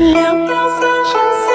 凉凉三生三